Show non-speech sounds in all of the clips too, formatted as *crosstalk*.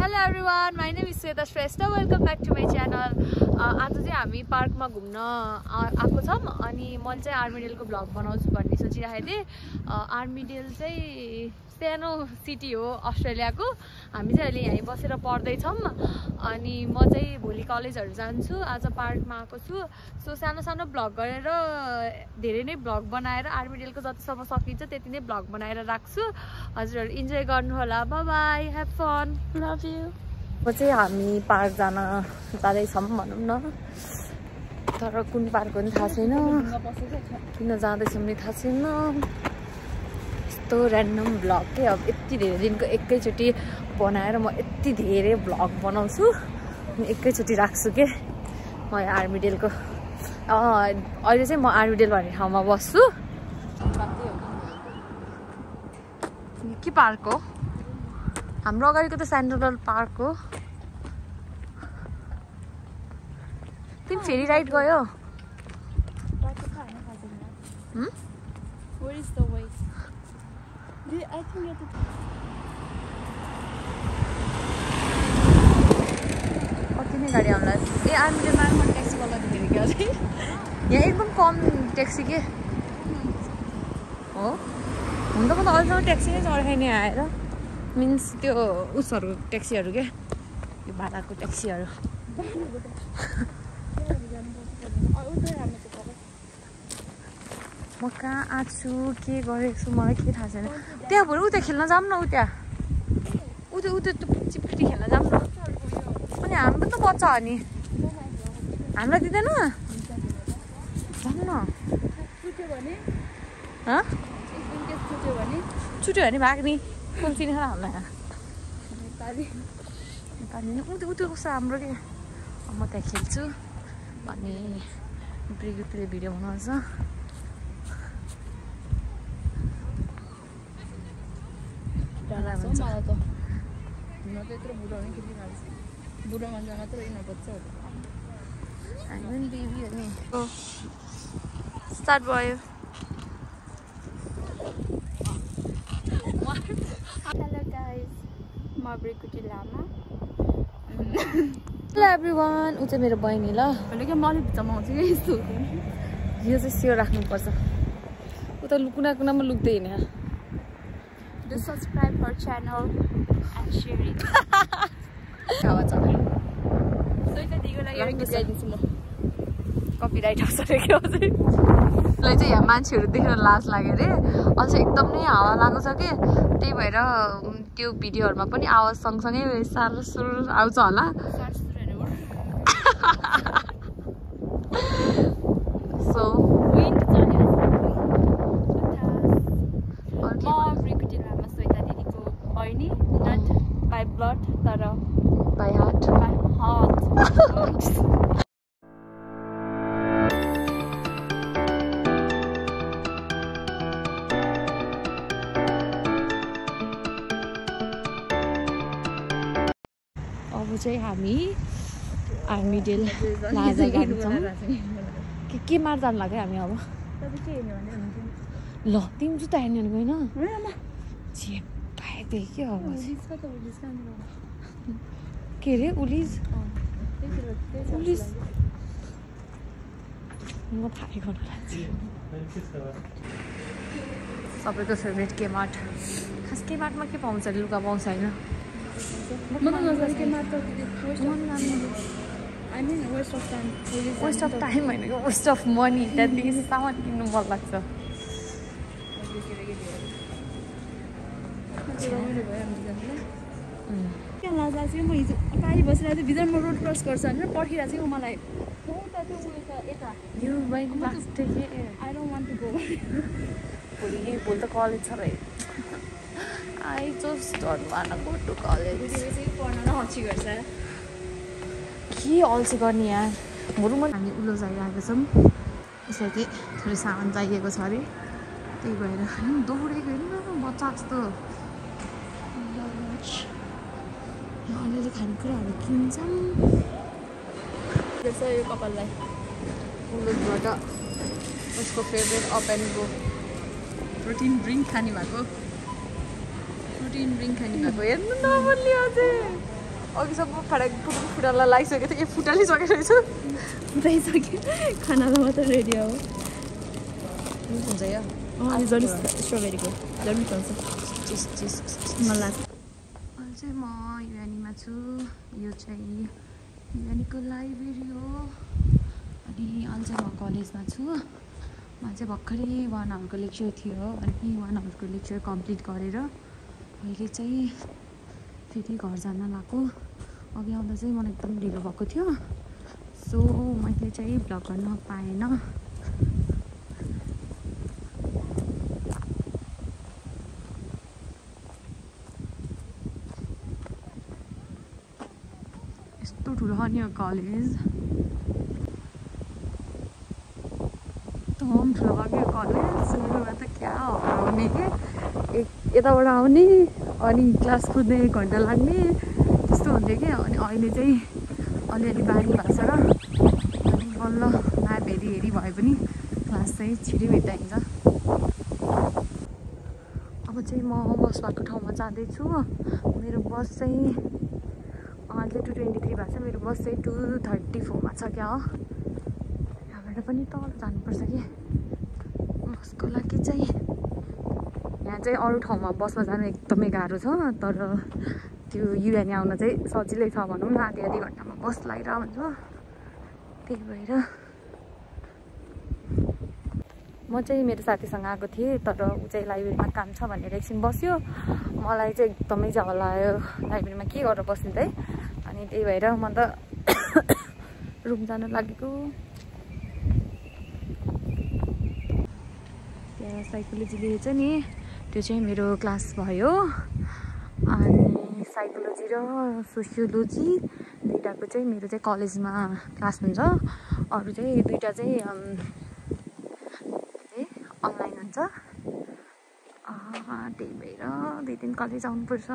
Hello everyone my name Shweta Shrestha welcome back to my channel आज चाहिँ हामी पार्कमा घुम्न आएको छौँ अनि मैले चाहिँ आर्मिडेलको भ्लग बनाउँछु भन्ने सोचिरहेको थिएँ। आर्मिडेल चाहिँ सानो सिटी हो अस्ट्रेलियाको। हामी चाहिँ अहिले यहीँ बसेर पढ्दैछौँ अनि म चाहिँ भोलि कलेजहरू जान्छु आज पार्कमा आएको छु। सो सानो सानो भ्लग गरेर धेरै नै भ्लग बनाएर आर्मिडेलको जतिसम्म सकिन्छ त्यति नै भ्लग बनाएर राख्छु। हजुरहरू इन्जोय गर्नुहोला। बाई हेभ फन लभ अब चाहिँ हामी पार्क जान जाँदैछौँ भनौँ न। तर कुन पार्क हो नि थाहा छैन। किन जाँदैछौँ नि थाहा छैन। यस्तो ऱ्यान्डम भ्लग के अब यति धेरै दिनको एकैचोटि बनाएर म यति धेरै भ्लग बनाउँछु। एकैचोटि राख्छु के? म यहाँ आर्मिडेलको अँ, अहिले चाहिँ म आर्मिडेल भन्ने ठाउँमा बस्छु। के पार्क हो? हाम्रो अगाडिको त सेन्ट्रल पार्क हो। तिमी फेरि राइड गयो? कति नै गाडी आउला। ए आर्मीले मार्फत ट्याक्सीवाला दिएर क्या अझै यहाँ एकदम कम ट्याक्सी के? हो। हुन त म त अहिलेसम्म ट्याक्सी नै चढाइ नै आएर मिन्स त्यो उसहरू ट्याक्सीहरू के? त्यो भाडाको ट्याक्सीहरू। म कहाँ आँछु के गरेको छु? मलाई के थाहा छैन। त्यहाँ भएर उता खेल्न जाऊँ न उता। उता उता त्यो चिपटी खेल्न जाऊँ न। अनि हामी पनि त बच्चा हो नि। हामीलाई दिँदैन। जाऊँ न। छुट्यो भने? हँ? कुन चिनेर हामीलाई नेपाली अनि उँधो उँधो कस्तो हाम्रो के म त्यहाँ खेल्छु अनि ब्रिगुटीले भिडियो बनाउँछ बुढो मान्छे मात्र यिनीहरू बच्चा हो हामी पनि बेबी हो नि स्टार्ट भयो हेलो गाइस म Bhrikuti Lama hello everyone ऊ चाहिँ मेरो बहिनी ल। भने क्या म अलिक भित्तामा आउँछु कि यस्तो। यो चाहिँ स्योर राख्नुपर्छ। उता लु- कुना कुनामा लुक्दैन। Do subscribe her channel and share it. हावा चल्यो Soita दिगो लागि एउटा गीत गाइदिन्छु म। कपिराइट आउँछ अरे क्या उसलाई चाहिँ यहाँ मान्छेहरू देखेर लाज लाग्यो अरे। अझ एकदम नै हावा लागेको छ कि त्यही भएर त्यो भिडियोहरूमा पनि आवाज सँगसँगै साह्रो सुरु आउँछ होला। सो *laughs* चाहिँ हामी आर्मिडेल लाजा जान्छौँ। के के मार जानु लाग्यो हामी अब? हेर्नु ल तिमी जुत्ता हेर्ने होइन? होइन चेपाएको के अब? के अरे उलिज उलिस? म थाकेको सबैको फेभरेट के खास के मार्टमा के पाउँछ अरे लुगा पाउँछ होइन? Waste of time waste of time होइन कि वेस्ट अफ मनी त्यहाँदेखि सामान किन्नु मन लाग्छ चाहिँ म हिजो अगाडि बसिरहेको थिएँ भित्र म रोड क्रस गर्छ भनेर पर्खिरहेको चाहिँ ऊ मलाई भोलि भोलि त कलेज छ भाइ I just don't want go to college चाहिँ पढ्न न अल्छी गर्छ के अल्छी गर्ने यहाँ बरु म हामी उल्लो जाइरहेको छौँ। यसलाई चाहिँ थोरै सामान चाहिएको छ अरे। त्यही भएर होइन दौडेको हेर्नु न बच्चा जस्तो। अलिअलि खानेकुराहरू किन्छौँ यो कपाललाई उल्लोबाट उसको favourite up and go protein drink खाने भएको। प्रोटिन ड्रिङ्क खाने भएको हेर्नु न बल्ली अझै अघिसम्म फटाक फुटुक फुटाल्न लागिसकेको थियो ए फुटालिसकेको रहेछु फुटाइसक्यो खानालाई मात्र रेडी हो हुन्छ यो जति स्ट्रबेरीको चिस चिस मलाई लाग्छ अहिले चाहिँ म युएनीमा छु यो चाहिँ युएनीको लाइब्रेरी हो अनि अहिले चाहिँ म कलेजमा छु म चाहिँ भर्खरै वान आवरको लेक्चर थियो अनि वान आवरको लेक्चर कम्प्लिट गरेर अहिले चाहिँ फेरि घर जान लागेको अघि आउँदा चाहिँ मलाई एकदम ढिलो भएको थियो। सो मैले चाहिँ भ्लग गर्न पाएन। यस्तो ठुलो हो नि यो कलेज एकदम ठुलो कि यो कलेज त क्या हराउने एक यताबाट आउने अनि क्लास कुद्ने एक घन्टा लाग्ने त्यस्तो हुन्थ्यो कि अनि अहिले चाहिँ अलिअलि बानी भएको छ र बल्ल म्याप हेरी हेरी भए पनि क्लास चाहिँ छिटै भेट्टाइन्छ। अब चाहिँ म बस भएको ठाउँमा जाँदैछु। मेरो बस चाहिँ अहिले टु ट्वेन्टी थ्री भएको छ। मेरो बस चाहिँ टु थर्टी फोरमा छ क्या हो। यहाँबाट पनि तल जानुपर्छ कि। बसको लागि चाहिँ चाहिँ अरू ठाउँमा बसमा जानु एकदमै गाह्रो छ तर त्यो युएनए आउन चाहिँ सजिलै छ भनौँ न आधी आधी घन्टामा बस लगाएर भन्छ त्यही भएर म चाहिँ मेरो साथीसँग आएको थिएँ तर ऊ चाहिँ लाइब्रेरीमा काम छ भनेर एकछिन बस्यो। मलाई चाहिँ एकदमै जग्गा लाग्यो लाइब्रेरीमा के गरेर बस्ने त अनि त्यही भएर म त *coughs* रुम जान लागेको। त्यहाँ साइकोलोजी लिएछ नि। त्यो चाहिँ मेरो क्लास भयो। अनि साइकोलोजी र सोसियोलोजी दुइटाको चाहिँ मेरो चाहिँ कलेजमा क्लास हुन्छ। अरू चाहिँ दुइटा चाहिँ अनलाइन हुन्छ। त्यही भएर दुई दिन कलेज आउनुपर्छ।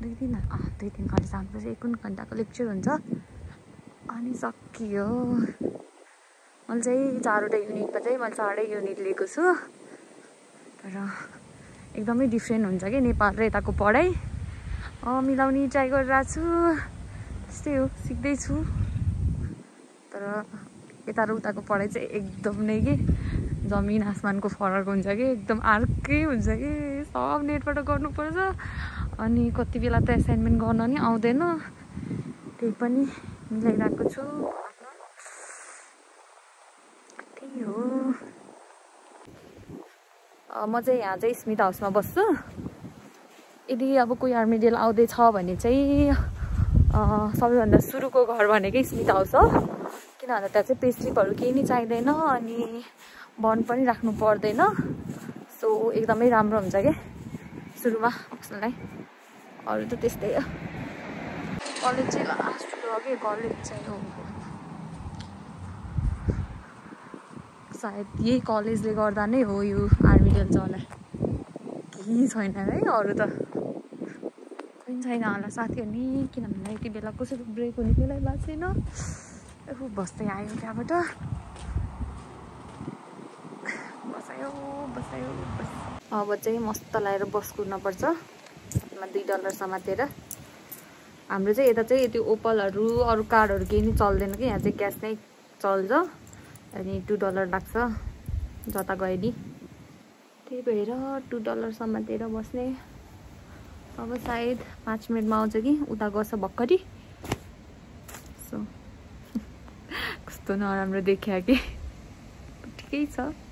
दुई दिन दुई दिन कलेज आउनुपर्छ। एक घन्टाको लेक्चर हुन्छ। अनि सकियो। मैले चाहिँ चारवटा युनिटमा चाहिँ मैले चारै युनिट लिएको छु। तर एकदमै डिफ्रेन्ट हुन्छ कि नेपाल र यताको पढाइ। मिलाउने ट्राई गरिरहेको छु त्यस्तै हो सिक्दैछु। तर यता र उताको पढाइ चाहिँ एकदम नै के जमिन आसमानको फरक हुन्छ कि एकदम अर्कै हुन्छ कि। सब नेटबाट गर्नुपर्छ। अनि कति बेला त एसाइनमेन्ट गर्न नि आउँदैन। त्यही पनि मिलाइरहेको छु त्यही हो अँ, म चाहिँ यहाँ चाहिँ स्मित हाउसमा बस्छु। यदि अब कोही आर्मी डेल आउँदैछ भने चाहिँ सबैभन्दा सुरुको घर भनेकै स्मित हाउस हो। किन भन्दा त्यहाँ चाहिँ पेस्ट्रिपहरू केही नि चाहिँदैन अनि बन्द पनि राख्नु पर्दैन। सो एकदमै राम्रो हुन्छ क्या सुरुमा बस्नुलाई अरू त त्यस्तै हो। कलेज चाहिँ लास्ट हो कि? कलेज चाहिँ हो। सायद यही कलेजले गर्दा नै हो यो आर्मी डेल चलाए केही छैन है अरू त। कोही छैन होला साथीहरू नि किनभने यति बेला कसरी ब्रेक हुने त्यसलाई भएको छैन। ऊ बस्दै आयो त्यहाँबाट। बसायो बसायो बस अब चाहिँ मस्त लगाएर बस कुर्नुपर्छ दुई डलर समातेर। हाम्रो चाहिँ यता चाहिँ त्यो ओपलहरू अरू कार्डहरू केही नि चल्दैन कि? यहाँ चाहिँ क्यास नै चल्छ। अनि टु डलर लाग्छ। जता गए नि। त्यही भएर टु डलर समातेर बस्ने। अब सायद पाँच मिनटमा आउँछ कि उता गर्छ भर्खरै। सो *laughs* कस्तो नराम्रो देखियो कि। ठिकै छ।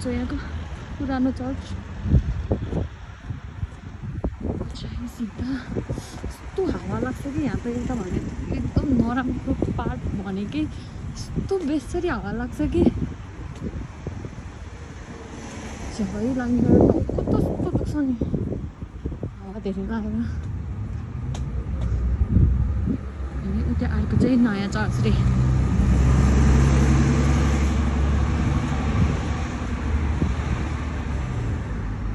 चर्च यहाँको पुरानो चर्च सिधा यस्तो हावा लाग्छ कि यहाँ त एउटा भने एकदम नराम्रो पार्ट भनेकै यस्तो बेसरी हावा लाग्छ कि झै लाग्ने कस्तो कस्तो दुख्छ नि हावा धेरै लागेर अनि उता अर्को चाहिँ नयाँ चर्च रे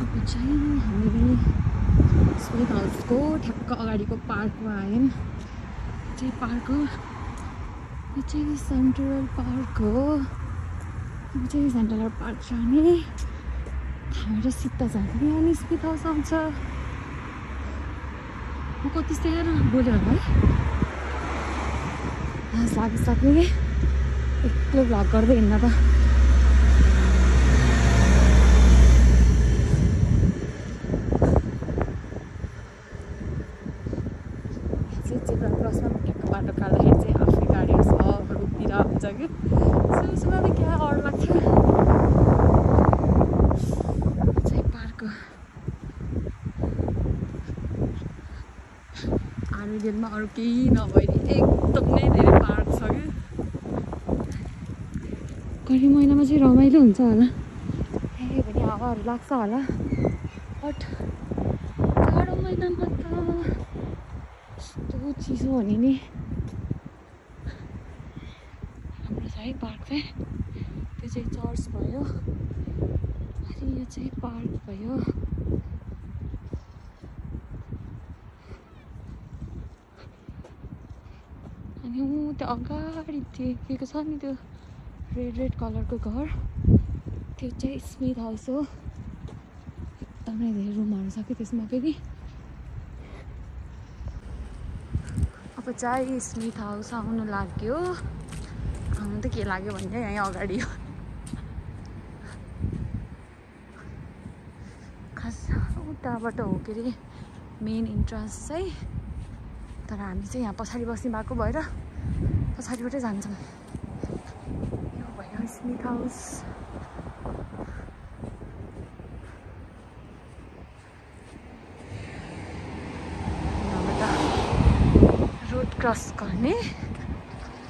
अब चाहिँ हामी स्मिथ हाउसको ठ्याक्क अगाडिको पार्कमा आयौँ चाहिँ पार्क हो यो चाहिँ सेन्ट्रल पार्क हो यो चाहिँ सेन्ट्रल पार्क जाने हामीहरू सित्ता जाने अनि स्मिथ हाउस आउँछ म कति सेर बोल्यो होला है लाज लागिसक्यो कि एक्लै भ्लग गर्दै हिँड्न त चाहिँ जेब्रा क्रसमा बाटो काट्दाखेरि चाहिँ आफ्नै गाडीहरू सब रुखतिर हुन्छ कि? सुरुमा त क्या डर लाग्छ। चाहिँ पार्क हो। आर्मीडेलमा अरू केही नभए नि एकदमै धेरै पार्क छ कि कहिले महिनामा चाहिँ रमाइलो हुन्छ होला। ए भने हावाहरू लाग्छ होला। बट जाडो महिनामा त यस्तो चिसो भने नि राम्रो छ है पार्क चाहिँ त्यो चाहिँ चर्च भयो अनि यो चाहिँ पार्क भयो अनि ऊ त्यो अगाडि देखेको छ नि त्यो रेड रेड कलरको घर त्यो चाहिँ स्मिथ हाउस हो एकदमै धेरै रुमहरू छ कि त्यसमा फेरि चाहिँ स्मिथ हाउस आउनु लाग्यो। आउनु त के लाग्यो भने यहीँ अगाडि हो। खास उताबाट हो के अरे मेन इन्ट्रान्स चाहिँ। तर हामी चाहिँ यहाँ पछाडि बस्ने भएको भएर पछाडिबाटै जान्छौँ। यो भयो स्मिथ हाउस। क्रस गर्ने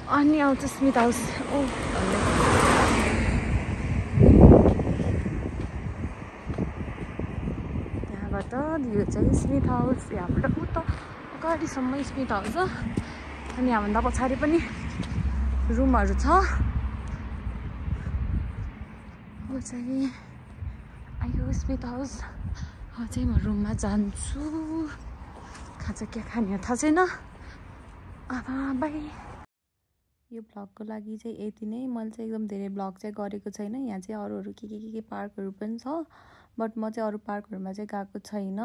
अनि आउँछ स्मिथ हाउस ओ भन्दै यहाँबाट यो चाहिँ स्मिथ हाउस यहाँबाट उता अगाडिसम्म स्मिथ हाउस हो अनि यहाँभन्दा पछाडि पनि रुमहरू छ अब चाहिँ आयो स्मिथ हाउस चाहिँ म रुममा जान्छु खाजा के खाने थाहा छैन यो भ्लगको लागि चाहिँ यति नै। मैले चाहिँ एकदम धेरै भ्लग चाहिँ गरेको छैन। यहाँ चाहिँ अरू अरू के के के के पार्कहरू पनि छ बट म चाहिँ अरू पार्कहरूमा चाहिँ गएको छैन।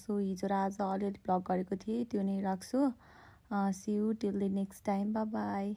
सो हिजो र आज अलिअलि भ्लग गरेको थिएँ त्यो नै राख्छु। See you till the next time bye